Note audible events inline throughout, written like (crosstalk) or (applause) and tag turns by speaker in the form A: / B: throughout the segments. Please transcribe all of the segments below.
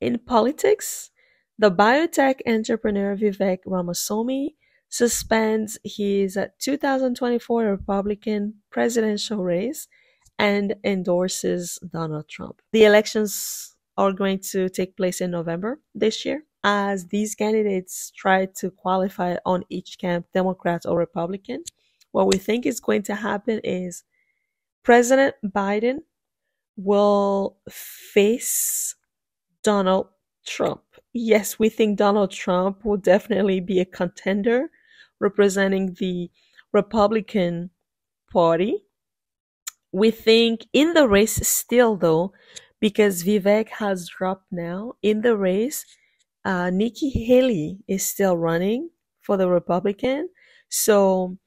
A: in politics, the biotech entrepreneur Vivek Ramaswamy suspends his 2024 Republican presidential race and endorses Donald Trump. The elections are going to take place in November this year as these candidates try to qualify on each camp, Democrat or Republican. What we think is going to happen is President Biden will face Donald Trump. Yes, we think Donald Trump will definitely be a contender representing the Republican Party. We think in the race still though, because Vivek has dropped now in the race, uh, Nikki Haley is still running for the Republican. So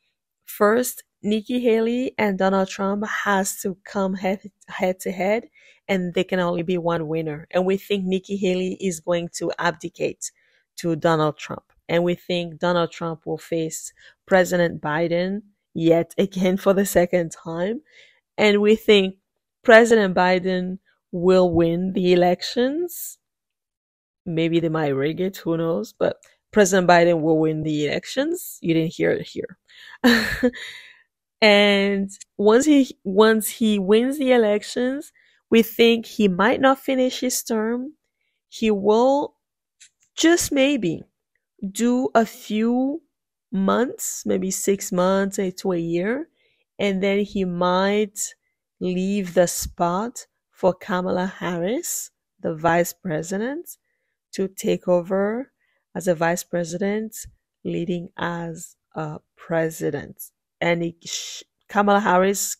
A: first, Nikki Haley and Donald Trump has to come head head to head, and there can only be one winner. And we think Nikki Haley is going to abdicate to Donald Trump and we think Donald Trump will face President Biden yet again for the second time. And we think President Biden will win the elections. Maybe they might rig it, who knows? But President Biden will win the elections. You didn't hear it here. (laughs) and once he once he wins the elections, we think he might not finish his term. He will just maybe do a few months, maybe six months eh, to a year, and then he might leave the spot for Kamala Harris, the vice president, to take over as a vice president, leading as a president. And Kamala Harris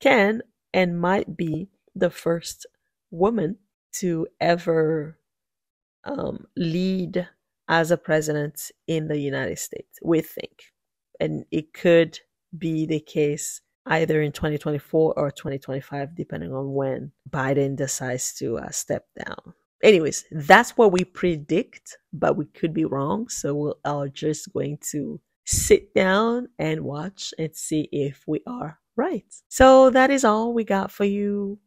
A: can and might be the first woman to ever um, lead as a president in the United States, we think. And it could be the case either in 2024 or 2025, depending on when Biden decides to uh, step down. Anyways, that's what we predict, but we could be wrong. So we are just going to sit down and watch and see if we are right. So that is all we got for you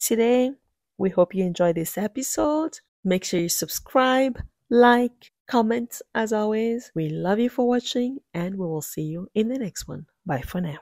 A: today. We hope you enjoyed this episode. Make sure you subscribe, like, comment as always. We love you for watching and we will see you in the next one. Bye for now.